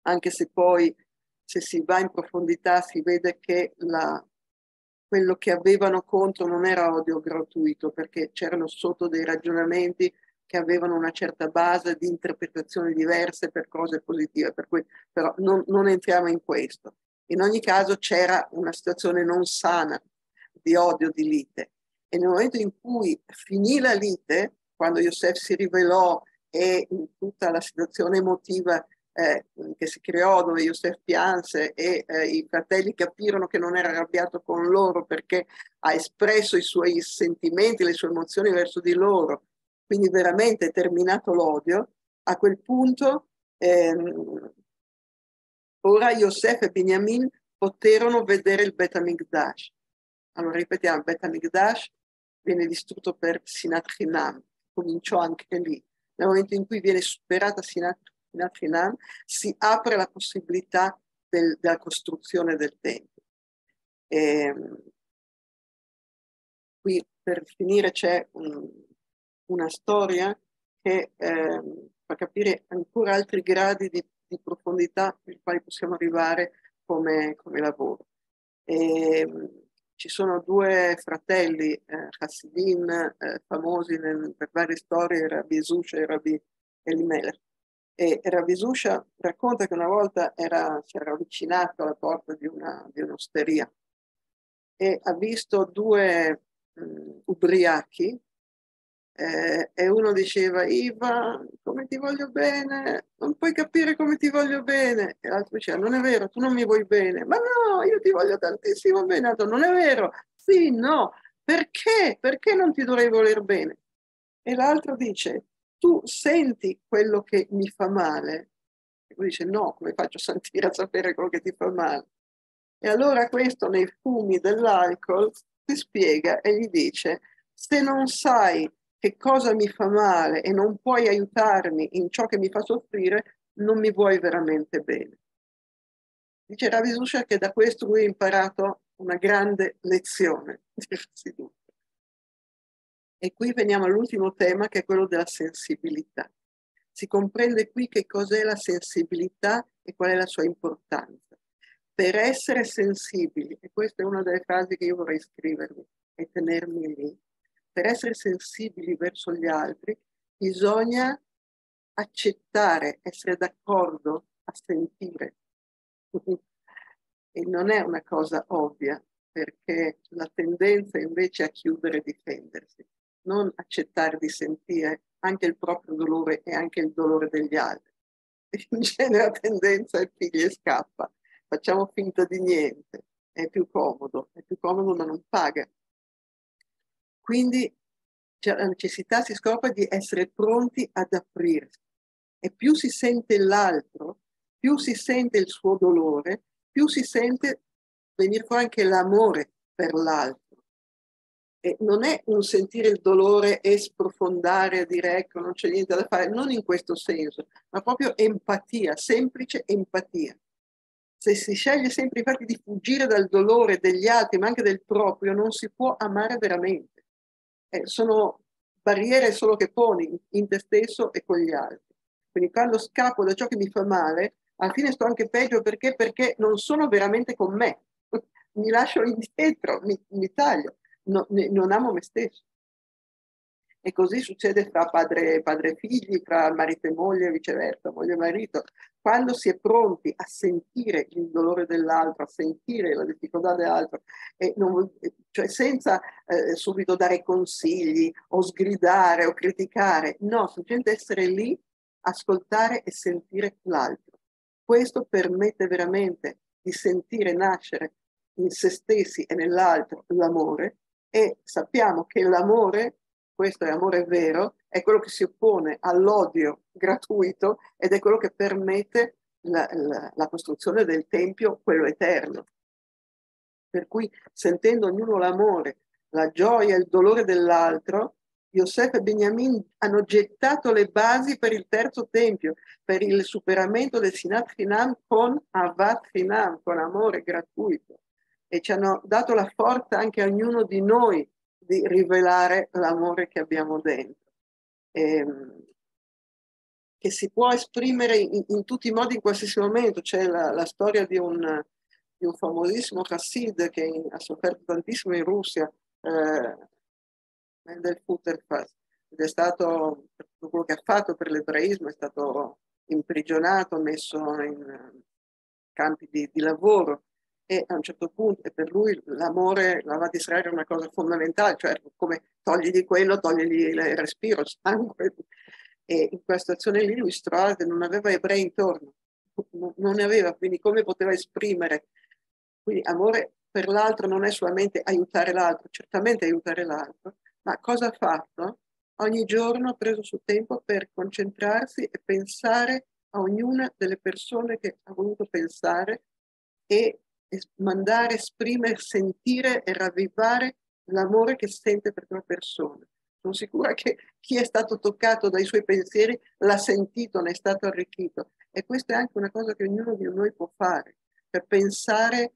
anche se poi se si va in profondità si vede che la, quello che avevano contro non era odio gratuito, perché c'erano sotto dei ragionamenti che avevano una certa base di interpretazioni diverse per cose positive, per cui però non, non entriamo in questo. In ogni caso c'era una situazione non sana di odio, di lite. E nel momento in cui finì la lite, quando Yosef si rivelò e tutta la situazione emotiva eh, che si creò dove Yosef pianse e eh, i fratelli capirono che non era arrabbiato con loro perché ha espresso i suoi sentimenti, le sue emozioni verso di loro quindi veramente terminato l'odio, a quel punto ehm, ora Yosef e Benjamin poterono vedere il Betamigdash. Allora ripetiamo, il Betamigdash viene distrutto per Sinat Hinam, cominciò anche lì. Nel momento in cui viene superata Sinat, Sinat Hinam, si apre la possibilità del, della costruzione del Tempio. E, ehm, qui per finire c'è un, una storia che eh, fa capire ancora altri gradi di, di profondità ai quali possiamo arrivare come, come lavoro. E, ci sono due fratelli eh, Hasidim eh, famosi nel, per varie storie, Rabbi Zusha e Rabbi Elimelech. E Rabbi Zusha racconta che una volta era, si era avvicinato alla porta di, una, di un'osteria e ha visto due mh, ubriachi eh, e uno diceva Iva, come ti voglio bene, non puoi capire come ti voglio bene. E l'altro diceva, non è vero, tu non mi vuoi bene. Ma no, io ti voglio tantissimo bene. Altro, non è vero. Sì, no. Perché? Perché non ti dovrei voler bene? E l'altro dice, tu senti quello che mi fa male, e lui dice no, come faccio a sentire a sapere quello che ti fa male? E allora questo nei fumi dell'alcol ti spiega e gli dice, se non sai che cosa mi fa male e non puoi aiutarmi in ciò che mi fa soffrire, non mi vuoi veramente bene. Dice Ravi Zusha che da questo lui ha imparato una grande lezione. E qui veniamo all'ultimo tema che è quello della sensibilità. Si comprende qui che cos'è la sensibilità e qual è la sua importanza. Per essere sensibili, e questa è una delle frasi che io vorrei scrivermi e tenermi lì, per essere sensibili verso gli altri bisogna accettare, essere d'accordo a sentire. E non è una cosa ovvia, perché la tendenza invece è a chiudere e difendersi, non accettare di sentire anche il proprio dolore e anche il dolore degli altri. In genere la tendenza è figli e scappa, facciamo finta di niente, è più comodo, è più comodo ma non paga. Quindi cioè, la necessità si scopre di essere pronti ad aprirsi e più si sente l'altro, più si sente il suo dolore, più si sente venire fuori anche l'amore per l'altro. E non è un sentire il dolore e sprofondare dire ecco non c'è niente da fare, non in questo senso, ma proprio empatia, semplice empatia. Se si sceglie sempre infatti di fuggire dal dolore degli altri, ma anche del proprio, non si può amare veramente. Eh, sono barriere solo che poni in te stesso e con gli altri. Quindi quando scappo da ciò che mi fa male, alla fine sto anche peggio perché, perché non sono veramente con me. mi lascio indietro, mi, mi taglio no, non amo me stesso. E così succede fra padre, e figli, fra marito e moglie, viceversa, moglie e marito. Quando si è pronti a sentire il dolore dell'altro, a sentire la difficoltà dell'altro, e non, cioè senza eh, subito dare consigli o sgridare o criticare, no, semplicemente essere lì, ascoltare e sentire l'altro. Questo permette veramente di sentire nascere in se stessi e nell'altro l'amore e sappiamo che l'amore, questo è amore vero, è quello che si oppone all'odio gratuito ed è quello che permette la, la, la costruzione del Tempio, quello eterno. Per cui sentendo ognuno l'amore, la gioia e il dolore dell'altro, Yosef e Beniamin hanno gettato le basi per il terzo tempio, per il superamento del Sinat Finam con Avat Finam, con amore gratuito e ci hanno dato la forza anche a ognuno di noi di rivelare l'amore che abbiamo dentro, ehm, che si può esprimere in, in, tutti i modi in qualsiasi momento. C'è la, la storia di un, di un, famosissimo Hassid che in, ha sofferto tantissimo in Russia, eh, Futterfass, ed è stato, tutto quello che ha fatto per l'ebraismo, è stato imprigionato, messo in campi di, di lavoro e a un certo punto, per lui l'amore, l'amore di Israele è una cosa fondamentale, cioè come togligli quello, togligli il respiro, il sangue. E in questa azione lì lui che non aveva ebrei intorno, non ne aveva, quindi come poteva esprimere? Quindi amore per l'altro non è solamente aiutare l'altro, certamente aiutare l'altro, ma cosa ha fatto? Ogni giorno ha preso su tempo per concentrarsi e pensare a ognuna delle persone che ha voluto pensare e mandare, esprimere, sentire e ravvivare l'amore che sente per quella persona. Sono sicura che chi è stato toccato dai suoi pensieri l'ha sentito, ne è stato arricchito. E questa è anche una cosa che ognuno di noi può fare, per pensare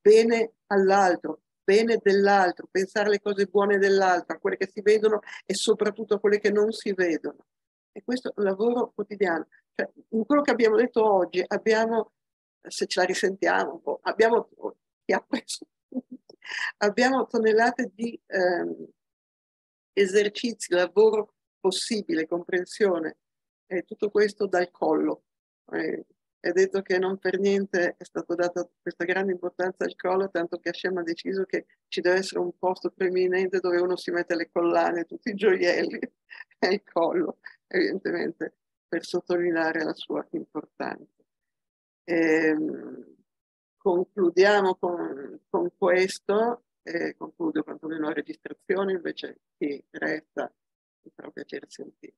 bene all'altro, bene dell'altro, pensare alle cose buone dell'altro, a quelle che si vedono e soprattutto a quelle che non si vedono. E questo è un lavoro quotidiano. Cioè, in quello che abbiamo detto oggi abbiamo se ce la risentiamo un po', abbiamo, abbiamo tonnellate di ehm, esercizi, lavoro possibile, comprensione, e tutto questo dal collo. Eh, è detto che non per niente è stato data questa grande importanza al collo, tanto che Hashem ha deciso che ci deve essere un posto preeminente dove uno si mette le collane, tutti i gioielli, è il collo, evidentemente, per sottolineare la sua importanza. Eh, concludiamo con, con questo, eh, concludo quantomeno la registrazione, invece chi resta farà piacere sentire.